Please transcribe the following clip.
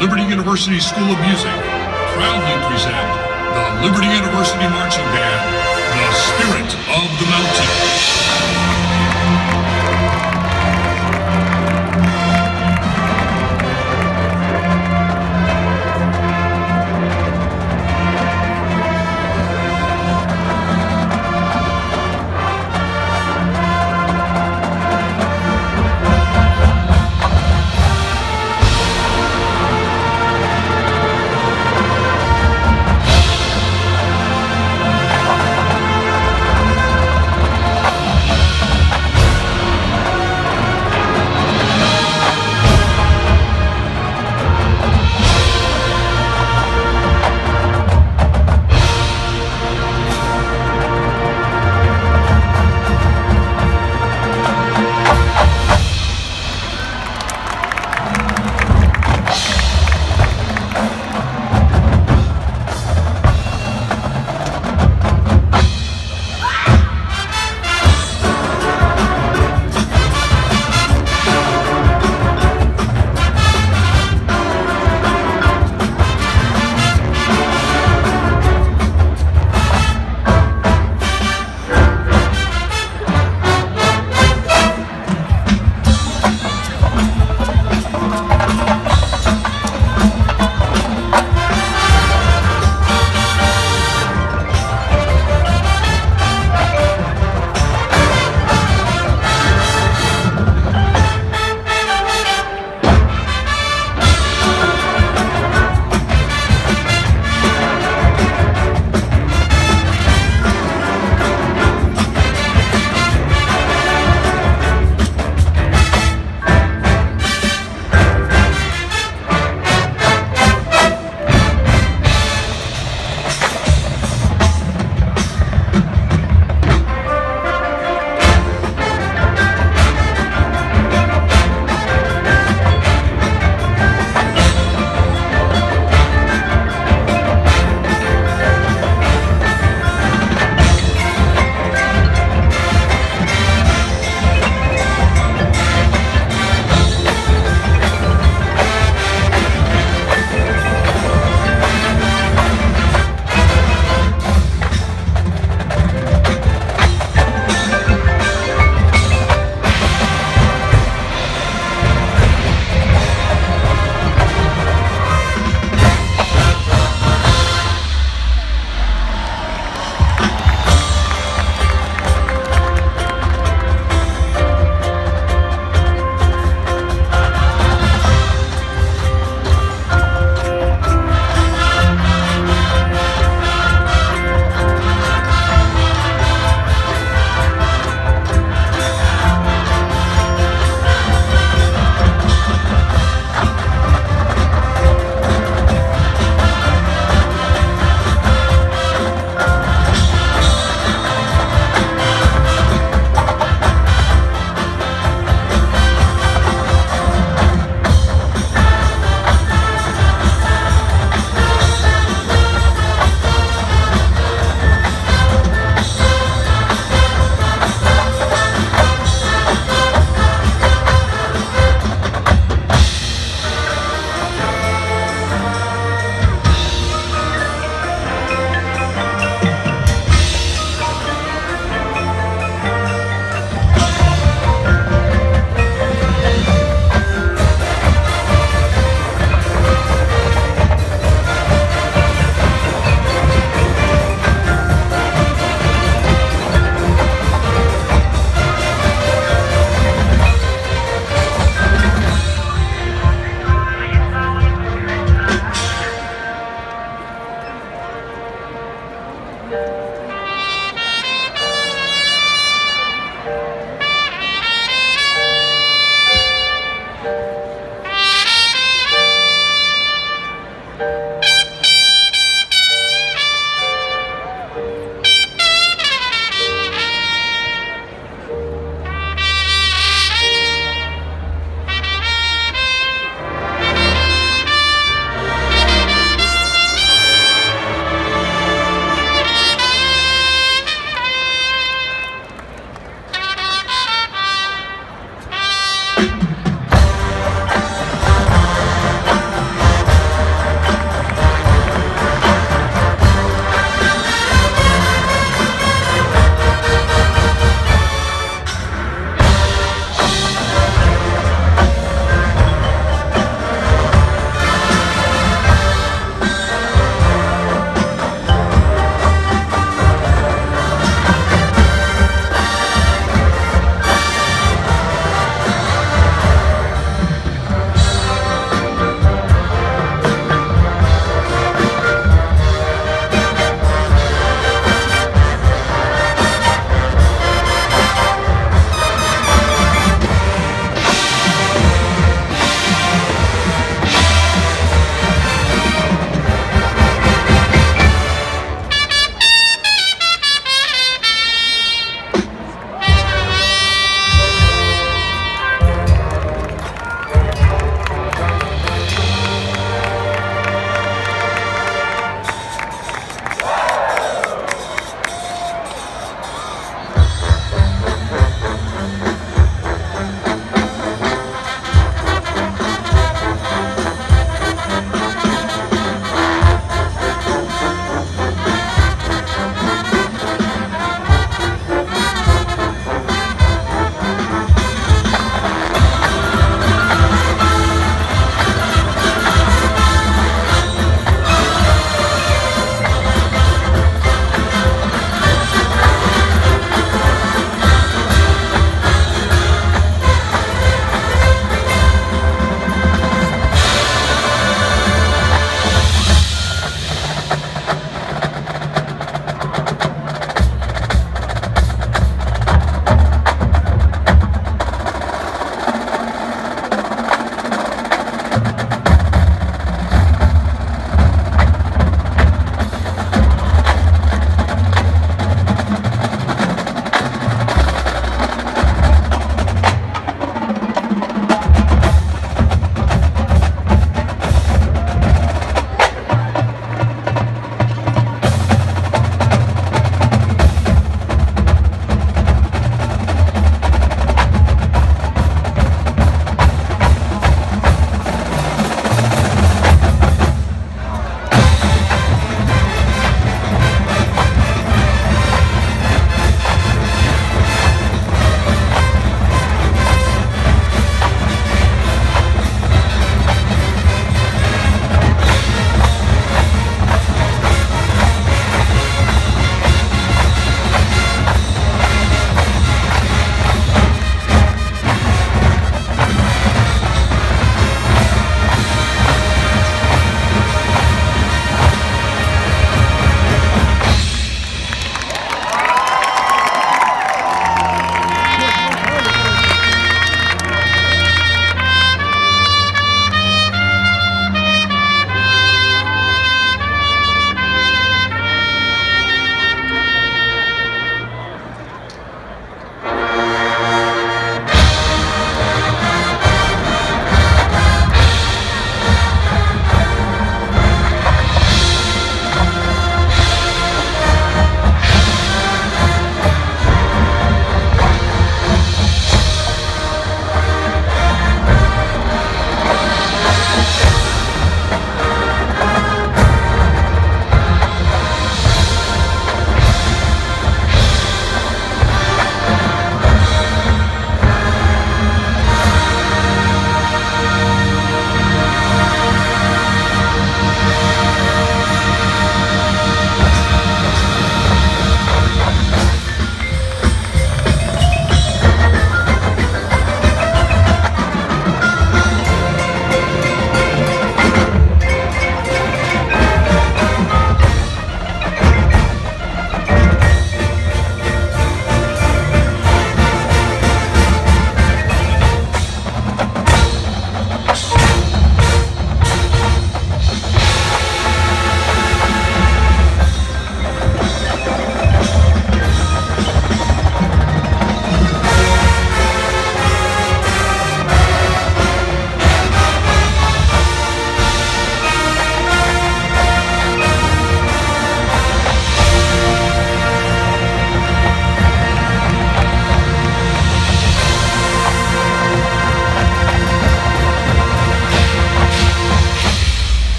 Liberty University School of Music proudly present the Liberty University Marching Band, The Spirit of the Mountain.